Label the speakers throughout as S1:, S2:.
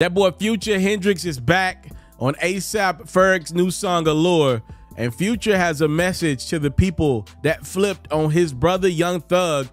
S1: That boy Future Hendrix is back on ASAP Ferg's new song Allure. And Future has a message to the people that flipped on his brother Young Thug.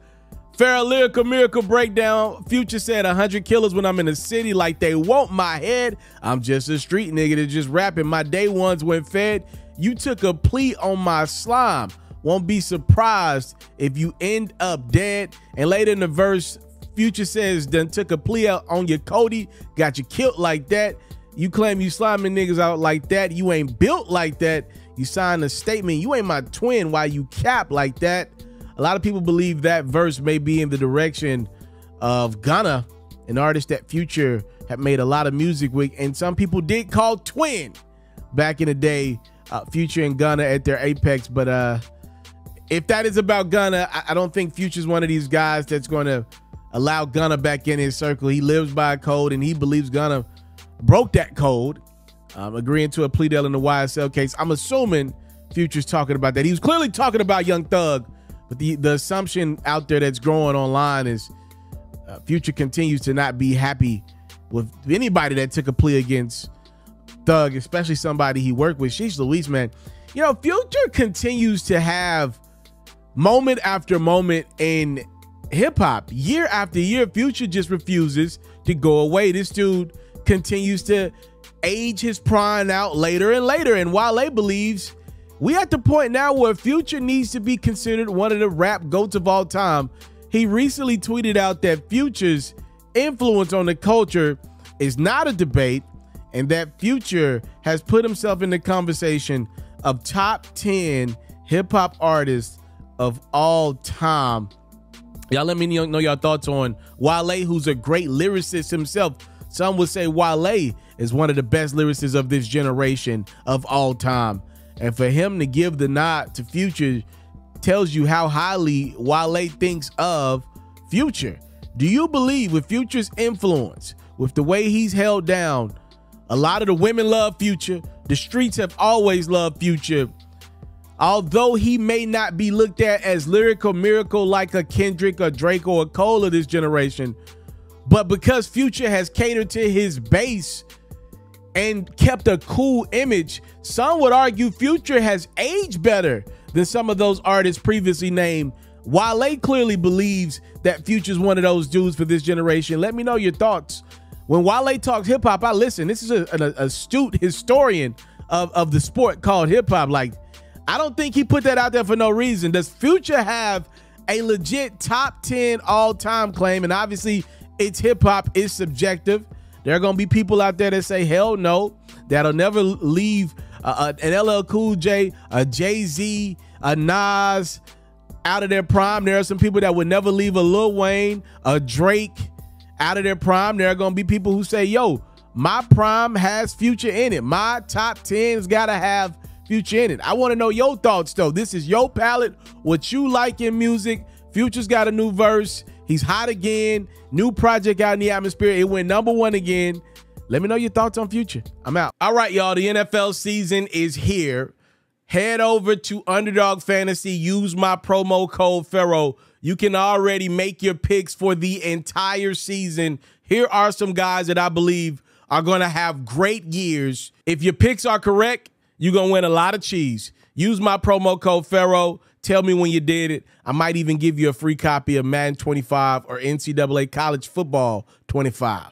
S1: Pharrell Lyrical Miracle Breakdown. Future said 100 killers when I'm in the city like they want my head. I'm just a street nigga that just rapping. My day ones went fed. You took a plea on my slime. Won't be surprised if you end up dead. And later in the verse, Future says, done took a plea out on your Cody, got you killed like that. You claim you sliming niggas out like that. You ain't built like that. You signed a statement. You ain't my twin. Why you cap like that? A lot of people believe that verse may be in the direction of Gunna, an artist that Future had made a lot of music with, and some people did call twin back in the day. Uh, Future and Gunna at their apex, but uh, if that is about Gunna, I, I don't think Future's one of these guys that's going to allow Gunna back in his circle. He lives by a code, and he believes Gunna broke that code, um, agreeing to a plea deal in the YSL case. I'm assuming Future's talking about that. He was clearly talking about Young Thug, but the, the assumption out there that's growing online is uh, Future continues to not be happy with anybody that took a plea against Thug, especially somebody he worked with. Sheesh Louise, man. You know, Future continues to have moment after moment in hip hop. Year after year, Future just refuses to go away. This dude continues to age his prime out later and later. And Wale believes we at the point now where Future needs to be considered one of the rap goats of all time. He recently tweeted out that Future's influence on the culture is not a debate and that Future has put himself in the conversation of top 10 hip hop artists of all time. Y'all let me know your thoughts on Wale, who's a great lyricist himself. Some would say Wale is one of the best lyricists of this generation of all time. And for him to give the nod to Future tells you how highly Wale thinks of Future. Do you believe with Future's influence, with the way he's held down, a lot of the women love Future. The streets have always loved Future. Although he may not be looked at as lyrical miracle like a Kendrick or Drake or a Cole of this generation, but because Future has catered to his base and kept a cool image, some would argue Future has aged better than some of those artists previously named. Wale clearly believes that Future's one of those dudes for this generation. Let me know your thoughts. When Wale talks hip hop, I listen. This is a, an astute historian of, of the sport called hip hop. Like, I don't think he put that out there for no reason. Does Future have a legit top 10 all time claim? And obviously, it's hip hop, it's subjective. There are going to be people out there that say, hell no, that'll never leave uh, an LL Cool J, a Jay Z, a Nas out of their prime. There are some people that would never leave a Lil Wayne, a Drake out of their prime. There are going to be people who say, yo, my prime has future in it. My top 10's got to have future in it. I want to know your thoughts, though. This is your palette, what you like in music. Future's got a new verse. He's hot again. New project out in the atmosphere. It went number one again. Let me know your thoughts on Future. I'm out. All right, y'all. The NFL season is here. Head over to Underdog Fantasy. Use my promo code Pharaoh. You can already make your picks for the entire season. Here are some guys that I believe are going to have great years. If your picks are correct, you're going to win a lot of cheese. Use my promo code Pharaoh. Tell me when you did it. I might even give you a free copy of Madden 25 or NCAA College Football 25.